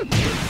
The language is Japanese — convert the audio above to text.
Ha!